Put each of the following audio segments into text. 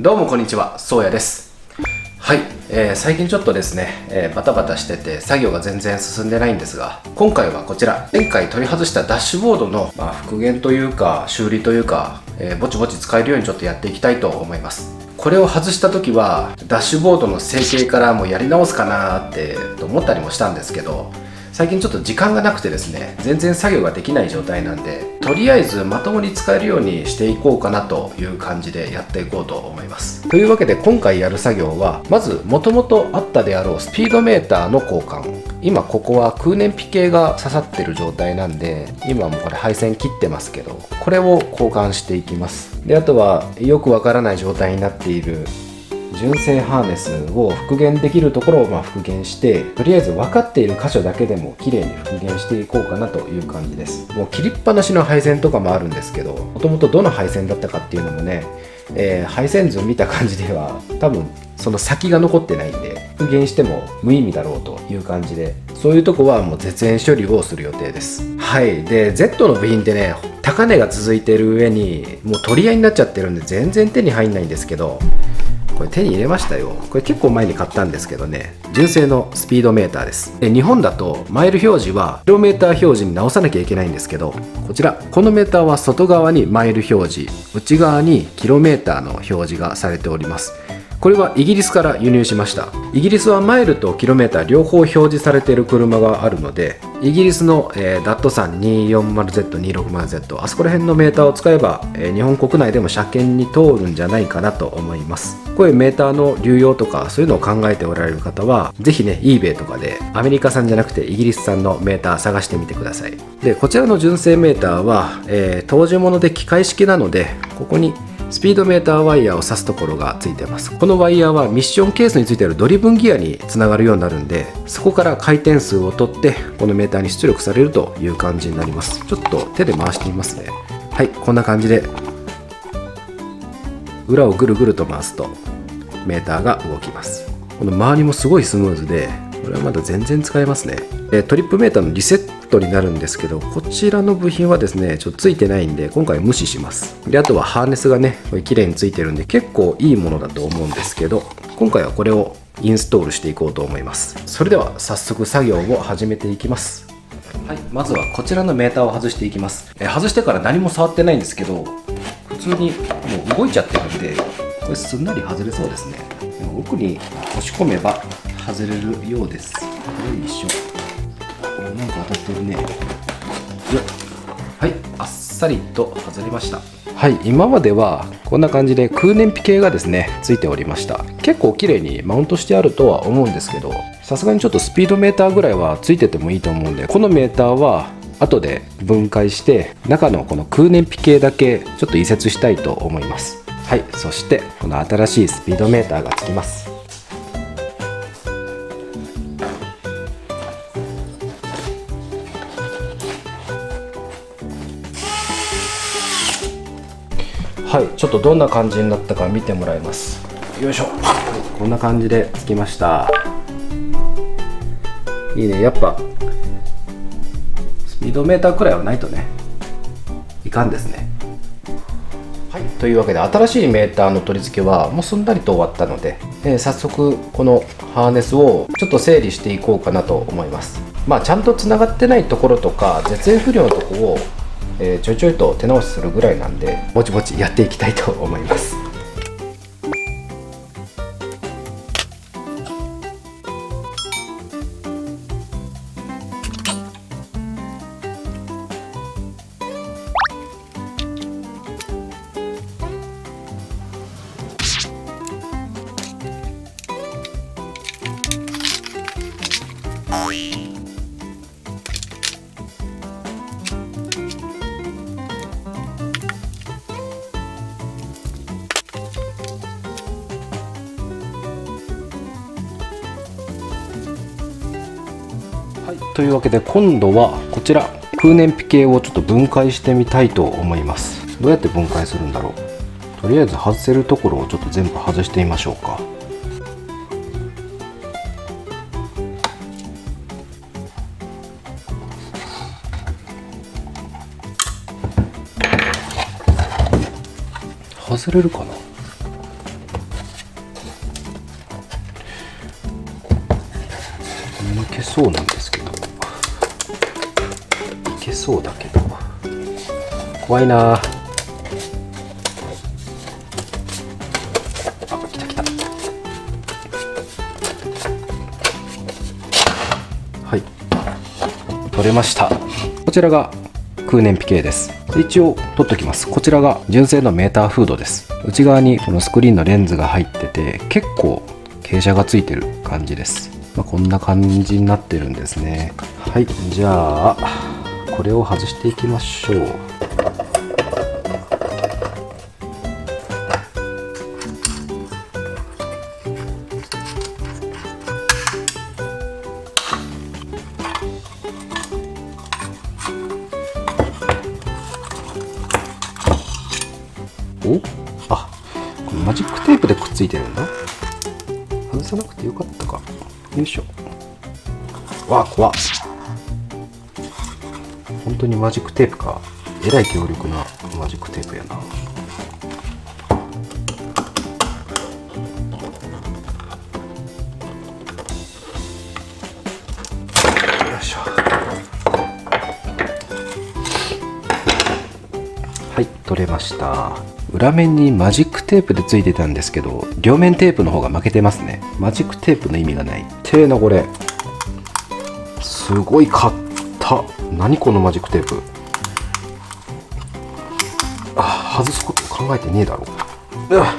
どうもこんにちは、そうやです。はい、えー最近ちょっとですね、えーバタバタしてて作業が全然進んでないんですが、今回はこちら、前回取り外したダッシュボードの、まあ、復元というか、修理というか、えーぼちぼち使えるようにちょっとやっていきたいと思います。これを外した時は、ダッシュボードの成形からもうやり直すかなーって思ったりもしたんですけど、最近ちょっと時間がなくてですね全然作業ができない状態なんでとりあえずまともに使えるようにしていこうかなという感じでやっていこうと思います。というわけで今回やる作業はまずもともとあったであろうスピードメーターの交換。今ここは空燃ピ系が刺さってる状態なんで今もこれ配線切ってますけどこれを交換していきます。であとはよくわからない状態になっている純正ハーネスを復元できるところをま復元してとりあえず分かっている箇所だけでも綺麗に復元していこうかなという感じです。もう切りっぱなしの配線とかもあるんですけどもともとどの配線だったかっていうのもね、えー配線図見た感じでは多分その先が残ってないんで復元しても無意味だろうという感じでそういうとこはもう絶縁処理をする予定です。はい。で Z の部品ってね高値が続いてる上にもう取り合いになっちゃってるんで全然手に入んないんですけどこれ手に入れましたよ。これ結構前に買ったんですけどね。純正のスピードメーターです。で日本だとマイル表示はキロメーター表示に直さなきゃいけないんですけどこちらこのメーターは外側にマイル表示内側にキロメーターの表示がされております。これはイギリスから輸入しました。イギリスはマイルとキロメーター両方表示されている車があるのでイギリスの、えー、ダットさん 240Z260Z あそこら辺のメーターを使えば、えー日本国内でも車検に通るんじゃないかなと思います。こういうメーターの流用とかそういうのを考えておられる方はぜひね eBay とかでアメリカ産じゃなくてイギリス産のメーター探してみてください。でこちらの純正メーターは、えー当時物で機械式なのでここにスピードメーターワイヤーを挿すところがついてます。このワイヤーはミッションケースについてあるドリブンギアにつながるようになるんでそこから回転数を取ってこのメーターに出力されるという感じになります。ちょっと手で回してみますね。はいこんな感じで裏をぐるぐると回すとメーターが動きます。この周りもすごいスムーズでこれはまだ全然使えますね。トリップメーターのリセットになるんですけどこちらの部品はですねちょっとついてないんで今回無視します。であとはハーネスがねこれ綺麗についてるんで結構いいものだと思うんですけど今回はこれをインストールしていこうと思います。それでは早速作業を始めていきます。はい、まずはこちらのメーターを外していきます、え外してから何も触ってないんですけど普通にもう動いちゃってるんでこれすんなり外れそうですね。でも奥に押し込めば外れるようです。よいしょおなんか当たってるね。よっはい。あっさりと外れました。はい。今まではこんな感じで空燃費系がですねついておりました。結構綺麗にマウントしてあるとは思うんですけどさすがにちょっとスピードメーターぐらいはついててもいいと思うんでこのメーターは後で分解して中のこの空燃費系だけちょっと移設したいと思います。はい。そしてこの新しいスピードメーターがつきますはいちょっとどんな感じになったか見てもらいます。よいしょ。こんな感じでつきました。いいねやっぱスピードメーターくらいはないとねいかんですね。はいというわけで新しいメーターの取り付けはもうすんなりと終わったので、えー早速このハーネスをちょっと整理していこうかなと思います。まあちゃんとつながってないところとか絶縁不良のところをえーちょいちょいと手直しするぐらいなんでぼちぼちやっていきたいと思います。はい、というわけで今度はこちら。空燃費系をちょっと分解してみたいと思います。どうやって分解するんだろう？とりあえず外せるところをちょっと全部外してみましょうか。外れるかな？抜けそうなんですけど。そうだけど。怖いなあ来た来た。はい。取れました。こちらが空燃皮系です。一応取っときます。こちらが純正のメーターフードです。内側にこのスクリーンのレンズが入ってて結構傾斜がついてる感じです。まあ、こんな感じになってるんですね。はい。じゃあこれを外していきましょう。おあこれマジックテープでくっついてるんだ。外さなくてよかったか。よいしょ。わあ怖っ。本当にマジックテープか。えらい強力なマジックテープやな。よいしょ。はい取れました。裏面にマジックテープでついてたんですけど両面テープの方が負けてますね。マジックテープの意味がない。てえなこれ。すごい固っ、は何このマジックテープ？あ外すこと考えてねえだろ。うわ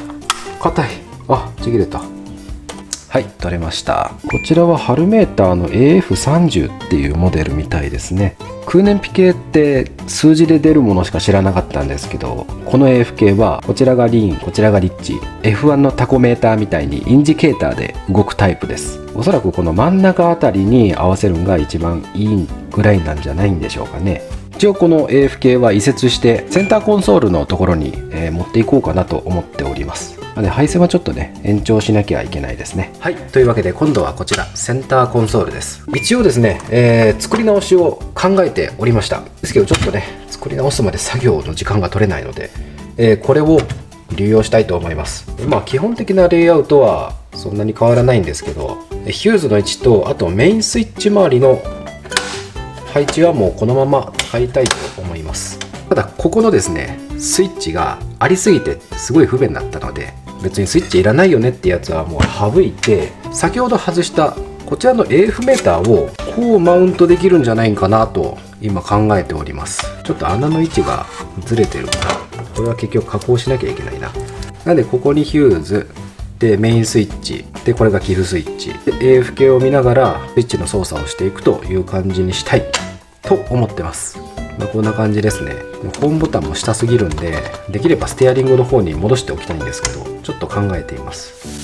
硬い。あちぎれた。はい取れました。こちらはハルメーターの AF30 っていうモデルみたいですね。空燃皮系って数字で出るものしか知らなかったんですけどこの AF 系はこちらがリーンこちらがリッチ。F1 のタコメーターみたいにインジケーターで動くタイプです。おそらくこの真ん中あたりに合わせるのが一番いいぐらいなんじゃないんでしょうかね。一応この AF 系は移設してセンターコンソールのところに、え、持っていこうかなと思っております。で配線はちょっとね延長しなきゃいけないですね。はい。というわけで今度はこちらセンターコンソールです。一応ですね、えー、作り直しを考えておりました。ですけどちょっとね作り直すまで作業の時間が取れないので、えー、これを流用したいと思います。まあ基本的なレイアウトはそんなに変わらないんですけどヒューズの位置とあとメインスイッチ周りの配置はもうこのまま変えたいと思います。ただここのですねスイッチがありすぎてすごい不便だったので別にスイッチいらないよねってやつはもう省いて先ほど外したこちらの AF メーターをこうマウントできるんじゃないかなと今考えております。ちょっと穴の位置がずれてるからこれは結局加工しなきゃいけないな。なんでここにヒューズでメインスイッチでこれがキルスイッチで AF 系を見ながらスイッチの操作をしていくという感じにしたいと思ってます。まあ、こんな感じですね。ホームボタンも下すぎるんでできればステアリングの方に戻しておきたいんですけど。ちょっと考えています。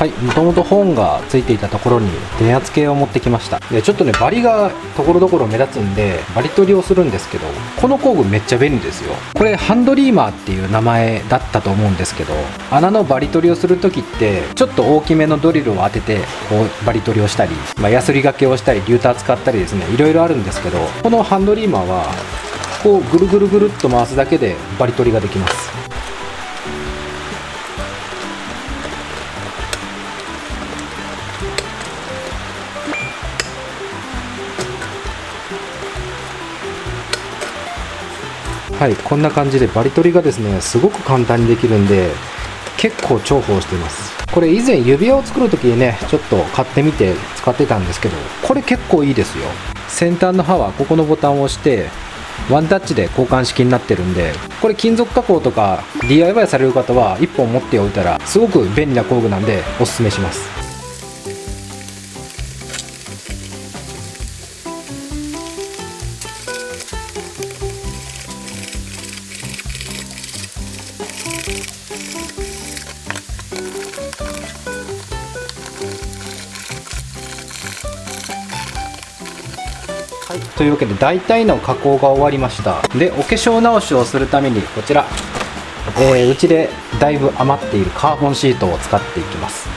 はいもともと本がついていたところに電圧計を持ってきました。でちょっとねバリがところどころ目立つんでバリ取りをするんですけどこの工具めっちゃ便利ですよ。これハンドリーマーっていう名前だったと思うんですけど穴のバリ取りをする時ってちょっと大きめのドリルを当ててこうバリ取りをしたり、まあ、ヤスリがけをしたりリューター使ったりですねいろいろあるんですけどこのハンドリーマーはこうぐるぐるぐるっと回すだけでバリ取りができます。はいこんな感じでバリ取りがですねすごく簡単にできるんで結構重宝しています。これ以前指輪を作る時にねちょっと買ってみて使ってたんですけどこれ結構いいですよ。先端の刃はここのボタンを押してワンタッチで交換式になってるんでこれ金属加工とか DIY される方は1本持っておいたらすごく便利な工具なんでおすすめします。はい、というわけで大体の加工が終わりました。でお化粧直しをするためにこちら。えー、うちでだいぶ余っているカーボンシートを使っていきます。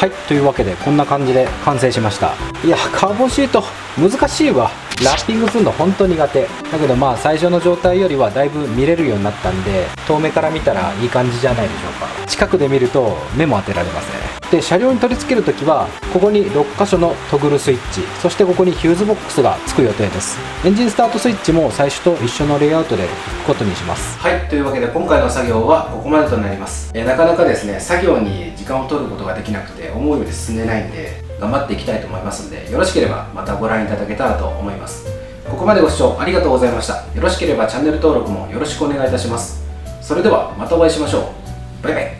はいというわけでこんな感じで完成しました。いやカーボンシート難しいわ。ラッピングするの本当苦手。だけどまあ最初の状態よりはだいぶ見れるようになったんで遠目から見たらいい感じじゃないでしょうか。近くで見ると目も当てられますねで車両に取り付けるときはここに6箇所のトグルスイッチそしてここにヒューズボックスがつく予定です。エンジンスタートスイッチも最初と一緒のレイアウトで引くことにします。はいというわけで今回の作業はここまでとなります。えなかなかですね作業に時間を取ることができなくて思うように進んでないんで頑張っていきたいと思いますのでよろしければまたご覧いただけたらと思います。ここまでご視聴ありがとうございました。よろしければチャンネル登録もよろしくお願いいたします。それではまたお会いしましょう。バイバイ。